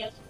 fiesta de cumpleaños.